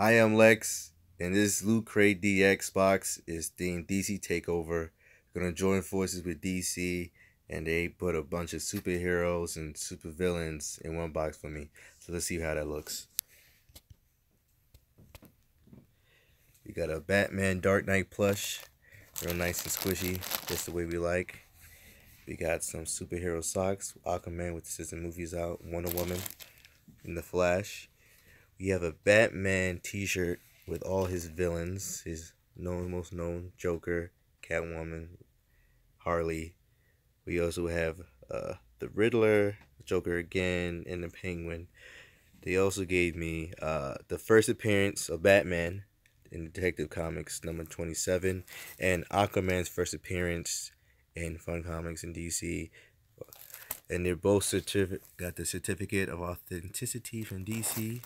I am Lex, and this Loot Crate DX box is themed DC Takeover. Gonna join forces with DC, and they put a bunch of superheroes and supervillains in one box for me. So let's see how that looks. We got a Batman Dark Knight plush, real nice and squishy, just the way we like. We got some superhero socks, Aquaman with the Sister movies out, Wonder Woman, and The Flash. We have a Batman t-shirt with all his villains, his known, most known Joker, Catwoman, Harley. We also have uh, the Riddler, Joker again, and the Penguin. They also gave me uh, the first appearance of Batman in Detective Comics number 27 and Aquaman's first appearance in Fun Comics in DC. And they're both certificate got the certificate of authenticity from DC